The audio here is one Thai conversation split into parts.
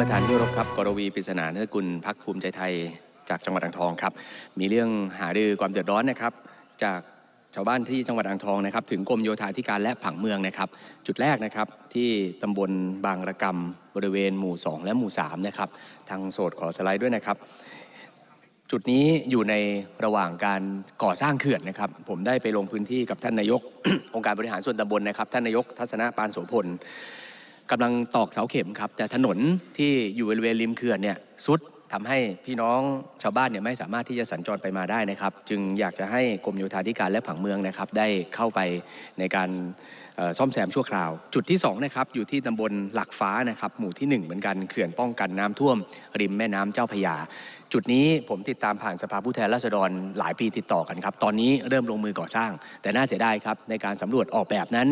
านประธานที่รพครับกรวีปริศนาเนื้อกุลพักภูมิใจไทยจากจังหวัดอ่างทองครับ มีเรื่องหารือความเดือดร้อนนะครับ จากชาวบ้านที่จังหวัดอ่างทองนะครับ ถึงกรมโยธาธิการและผังเมืองนะครับ จุดแรกนะครับที่ตำบลบางระกำบริเวณหมู่ 2 และหมู่ 3 นะครับ ทางโสดขอสไลด์ด้วยนะครับ จุดนี้อยู่ในระหว่างการก่อสร้างเขื่อนนะครับ ผมได้ไปลงพื้นที่กับท่านนายก องค์การบริหารส่วนตำบลนะครับ ท่านนายกทัศนะปานโสพล กำลังตอกเสาเข็มครับ แต่ถนนที่อยู่บริเวณริมเขื่อนเนี่ยสุด ทำให้พี่น้องชาวบ้านเนี่ยไม่สามารถที่จะสัญจรไปมาได้นะครับ จึงอยากจะให้กรมโยธาธิการและผังเมืองนะครับ ได้เข้าไปในการซ่อมแซมชั่วคราว จุดที่2นะครับอยู่ที่ตำบลหลักฟ้านะครับหมู่ที่ 1 เหมือนกันเขื่อนป้องกันน้ำท่วม ริมแม่น้ำเจ้าพยา จุดนี้ผมติดตามผ่านสภาผู้แทนราษฎรหลายปีติดต่อกันครับ ตอนนี้เริ่มลงมือก่อสร้าง แต่น่าเสียดายครับในการสำรวจออกแบบนั้น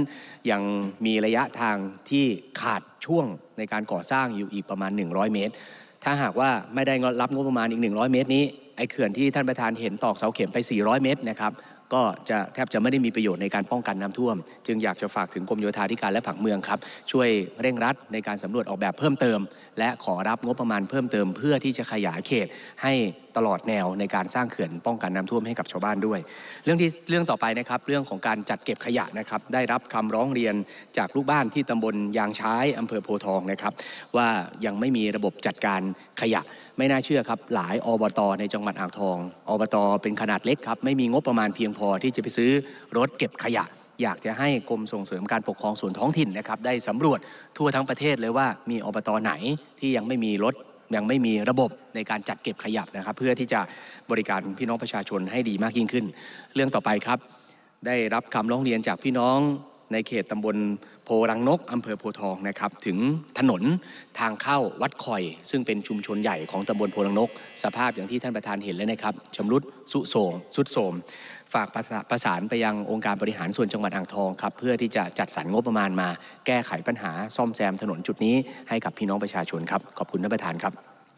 ยังมีระยะทางที่ขาดช่วงในการก่อสร้างอยู่อีกประมาณ 100 เมตร ถ้าหากว่าไม่ได้รับงบประมาณอีก 100 เมตรนี้ไอ้เขื่อนที่ท่านประธานเห็นตอกเสาเข็มไป 400 เมตรนะครับก็จะแทบจะไม่ได้มีประโยชน์ในการป้องกันน้ำท่วม จึงอยากจะฝากถึงกรมโยธาธิการและผังเมืองครับ ช่วยเร่งรัดในการสำรวจออกแบบเพิ่มเติม และขอรับงบประมาณเพิ่มเติม เพื่อที่จะขยายเขตให้ ตลอดแนวในการสร้างเขื่อนป้องกันน้ำท่วมให้กับชาวบ้านด้วย เรื่องที่เรื่องต่อไปนะครับเรื่องของการจัดเก็บขยะนะครับได้รับคำร้องเรียนจากลูกบ้านที่ตำบลยางช้ายอำเภอโพทองนะครับว่ายังไม่มีระบบจัดการขยะไม่น่าเชื่อครับหลายอบตในจังหวัดอ่างทองอบตเป็นขนาดเล็กครับไม่มีงบประมาณเพียงพอที่จะไปซื้อรถเก็บขยะ อยากจะให้กรมส่งเสริมการปกครองส่วนท้องถิ่นนะครับได้สำรวจทั่วทั้งประเทศเลยว่ามีอบตไหนที่ยังไม่มีรถ ยังไม่มีระบบในการจัดเก็บขยะนะครับ เพื่อที่จะบริการพี่น้องประชาชนให้ดีมากยิ่งขึ้น เรื่องต่อไปครับ ได้รับคำร้องเรียนจากพี่น้อง ในเขตตำบลโพรังนกอำเภอโพทองนะครับถึงถนนทางเข้าวัดคอย ซึ่งเป็นชุมชนใหญ่ของตำบลโพรังนก สภาพอย่างที่ท่านประธานเห็นแล้วนะครับชำรุดสุโทรมสุดโทรมฝากประประสานไปยังองค์การบริหารส่วนจังหวัดอ่างทองครับเพื่อที่จะจัดสรรงบประมาณมา แก้ไขปัญหาซ่อมแซมถนนจุดนี้ให้กับพี่น้องประชาชนครับขอบคุณท่านประธานครับ